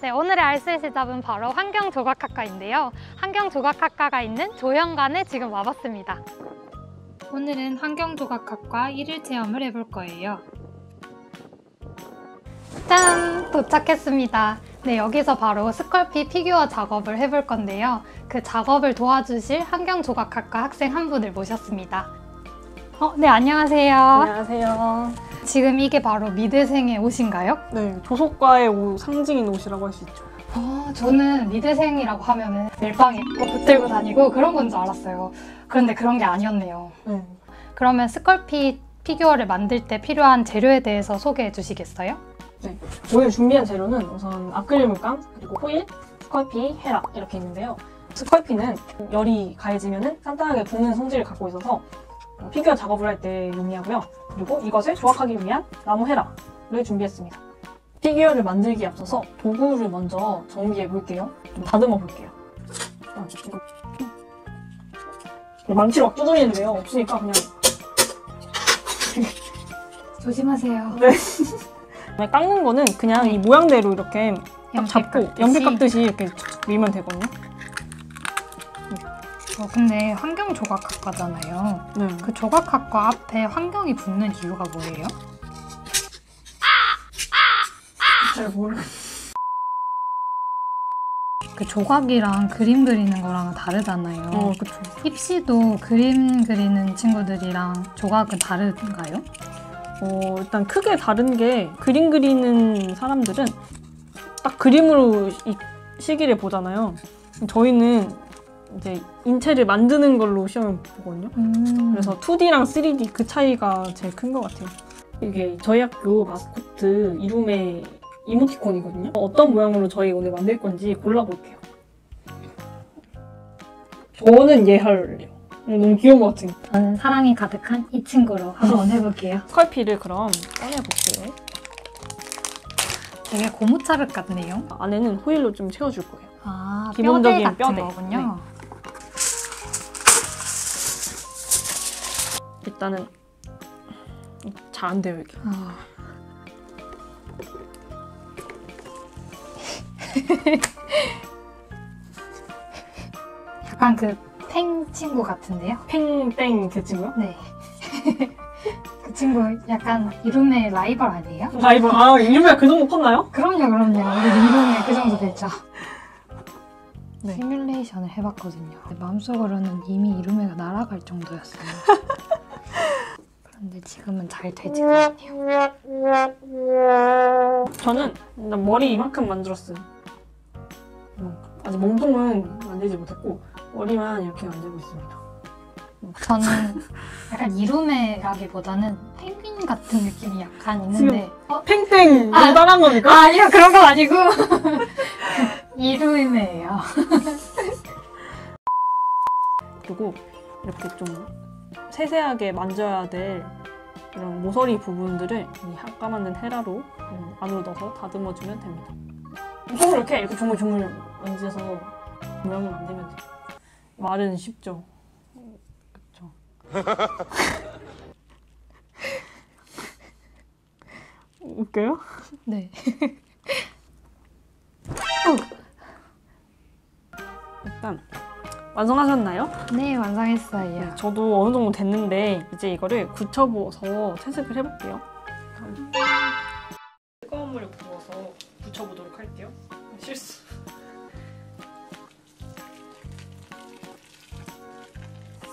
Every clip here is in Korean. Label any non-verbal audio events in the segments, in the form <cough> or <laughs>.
네, 오늘의 알쓸 시잡은 바로 환경조각학과인데요. 환경조각학과가 있는 조형관에 지금 와봤습니다. 오늘은 환경조각학과 1일 체험을 해볼 거예요. 짠! 도착했습니다. 네, 여기서 바로 스컬피 피규어 작업을 해볼 건데요. 그 작업을 도와주실 환경조각학과 학생 한 분을 모셨습니다. 어, 네, 안녕하세요. 안녕하세요. 지금 이게 바로 미대생의 옷인가요? 네, 조소과의 옷, 상징인 옷이라고 할 수 있죠. 아, 저는 미대생이라고 하면은 멜빵 입고 붓 들고 다니고 그런 건 줄 알았어요. 그런데 그런 게 아니었네요. 네. 그러면 스컬피 피규어를 만들 때 필요한 재료에 대해서 소개해 주시겠어요? 오늘 준비한 재료는 우선 아크릴 물감, 그리고 호일, 스컬피, 헤라 이렇게 있는데요. 스컬피는 열이 가해지면 간단하게 굳는 성질을 갖고 있어서 피규어 작업을 할 때 용이하고요. 그리고 이것을 조각하기 위한 나무 헤라를 준비했습니다. 피규어를 만들기에 앞서서 도구를 먼저 정비해 볼게요. 좀 다듬어 볼게요. 망치로 막 두드리는데요. 없으니까 그냥 <laughs> 조심하세요. <laughs> 네, 깎는 거는 그냥 이 모양대로 이렇게 딱 잡고. 연필 깎듯이 이렇게 밀면 되거든요. 어, 근데 환경 조각학과잖아요. 네. 그 조각학과 앞에 환경이 붙는 이유가 뭐예요? 잘 모르. 그 조각이랑 그림 그리는 거랑은 다르잖아요. 어, 그쵸. 입시도 그림 그리는 친구들이랑 조각은 다른가요? 어, 일단 크게 다른 게 그림 그리는 사람들은 딱 그림으로 이 시기를 보잖아요. 저희는 이제 인체를 만드는 걸로 시험을 보거든요. 음. 그래서 2D랑 3D 그 차이가 제일 큰 것 같아요. 이게 저희 학교 마스코트 이름의 이모티콘이거든요. 어떤 모양으로 저희 오늘 만들 건지 골라볼게요. 저는 얘 할래요. 어, 너무 귀여운 것 같은. 저는 사랑이 가득한 이 친구로 한번 해볼게요. <laughs> 스컬피를 그럼 꺼내볼게요. 되게 고무차륵 같네요. 안에는 호일로 좀 채워줄 거예요. 아, 기본적인 뼈대 같은 뼈대. 거군요. 일단은 잘 안 돼요 이게. 아. <laughs> 약간 그 팽 친구 같은데요? 팽땡 그 친구요? 네. <laughs> 그 친구 약간 이름의 라이벌 아니에요? 라이벌 아 이름이 그 정도 컸나요? 그럼요, 그럼요. 우리 이름에 그 정도 되죠. 네. 시뮬레이션을 해봤거든요. 마음속으로는 이미 이름에가 날아갈 정도였어요. <laughs> 그런데 지금은 잘 되지가 않네요. 저는 일단 머리 이만큼 만들었어요. 음, 아직 몸통은 만들지 못했고 머리만 이렇게 만들고 있습니다. 저는 약간 이루메라기보다는 펭귄 같은 느낌이 약간 있는데 어? 팽팽 아. 따라한 겁니까? 아, 아니요 그런 건 아니고 <laughs> 이루메예요 그리고 이렇게 좀 세세하게 만져야 될 이런 모서리 부분들을 이 아까 만든 헤라로 음, 안으로 넣어서 다듬어주면 됩니다. 손으로 이렇게 이렇게 조물조물 만져서 모양을 만들면 돼요. 말은 쉽죠. 그렇죠. <laughs> 웃겨요? 네 <laughs> 일단 완성하셨나요? 네, 완성했어요 네, 저도 어느 정도 됐는데 이제 이거를 굳혀부어서 채색을 해볼게요. 뜨거운 물에 부어서 굳혀보도록 할게요. 실수.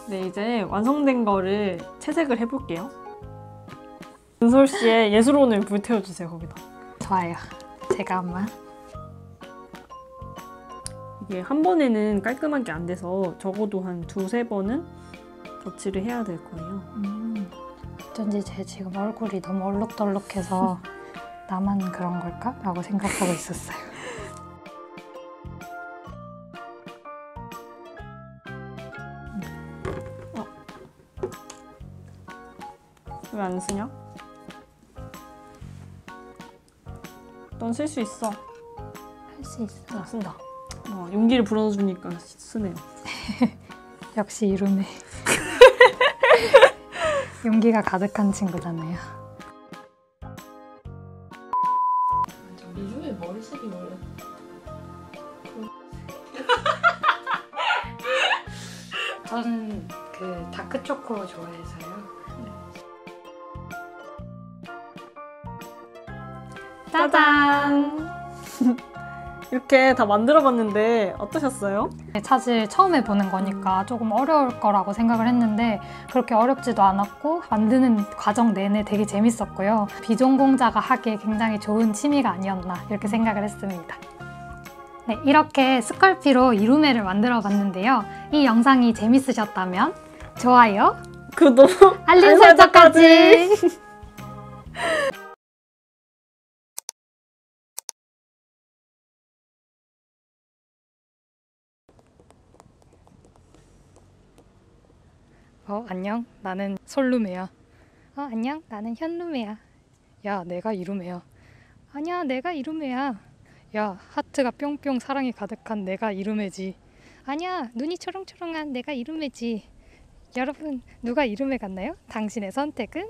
네, 이제 완성된 거를 채색을 해볼게요. 은솔 씨의 예술혼을 불태워주세요, 거기다. 좋아요 제가 한번 이게 한 번에는 깔끔하게 안 돼서 적어도 한 두세 번은 덧칠을 해야 될 거예요. 음, 어쩐지 제 지금 얼굴이 너무 얼룩덜룩해서 <laughs> 나만 그런 걸까? 라고 생각하고 있었어요 왜안 쓰냐? 넌 쓸 수 있어. 할 수 있어 자, 쓴다. 어, 용기를 불어주니까 쓰네요. <laughs> 역시 이루메 <laughs> 용기가 가득한 친구잖아요. 미주의 머리색이 원래 <laughs> 전그 다크 초코 좋아해서요. 짜잔! 이렇게 다 만들어봤는데 어떠셨어요? 사실 처음 해보는 거니까 조금 어려울 거라고 생각을 했는데 그렇게 어렵지도 않았고 만드는 과정 내내 되게 재밌었고요. 비전공자가 하기에 굉장히 좋은 취미가 아니었나 이렇게 생각을 했습니다. 네, 이렇게 스컬피로 이루메를 만들어 봤는데요. 이 영상이 재밌으셨다면 좋아요, 구독! 알림 알림 설정까지! <laughs> 어, 안녕. 나는 솔루메야. 어, 안녕. 나는 현루메야. 야, 내가 이루메야. 아니야, 내가 이루메야. 야, 하트가 뿅뿅 사랑이 가득한 내가 이루메지. 아니야, 눈이 초롱초롱한 내가 이루메지. 여러분, 누가 이루메 같나요? 당신의 선택은?